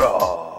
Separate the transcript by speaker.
Speaker 1: Raw.